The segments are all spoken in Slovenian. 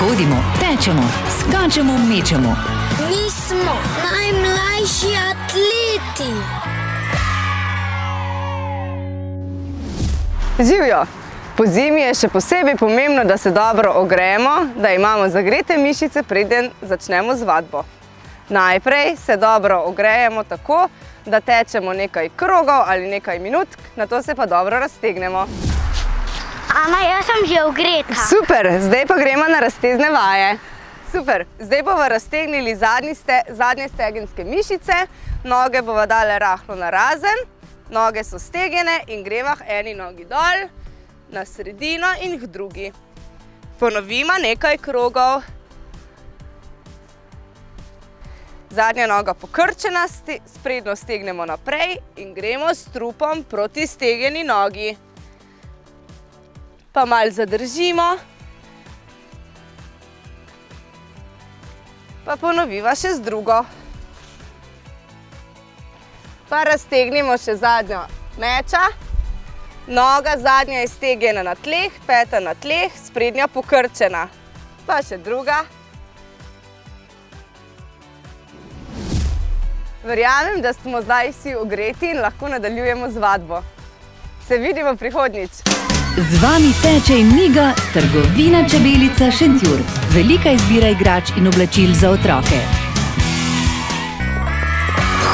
Hodimo, tečemo, skačemo, mečemo. Mi smo najmlajši atleti. Živijo! Po zimi je še posebej pomembno, da se dobro ogrejemo, da imamo zagrete mišice, preden začnemo z vadbo. Najprej se dobro ogrejemo tako, da tečemo nekaj krogov ali nekaj minut, na to se pa dobro raztegnemo. Ana, jaz sem že ogreta. Super, zdaj pa gremo na raztezne vaje. Super, zdaj bomo raztegnili zadnji ste, zadnje stegenske mišice, noge bomo dale rahlo na razen, noge so stegene in greva eni nogi dol, na sredino in k drugi. Ponovimo nekaj krogov. Zadnja noga pokrčena, sprednjo stegnemo naprej in gremo s trupom proti stegeni nogi. Pa malo zadržimo. Pa ponoviva še z drugo. Pa raztegnimo še zadnjo meča. Noga zadnja je stegena na tleh, peta na tleh, sprednja pokrčena. Pa še druga. Verjamem, da smo zdaj vsi ogreti in lahko nadaljujemo z vadbo. Se vidimo prihodnjič. Z vami teče in miga trgovina Čebelica Šentjur. Velika izbira igrač in oblačil za otroke.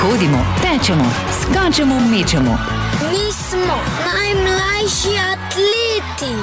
Hodimo, tečemo, skačemo, mečemo. Mi smo najmlajši atleti.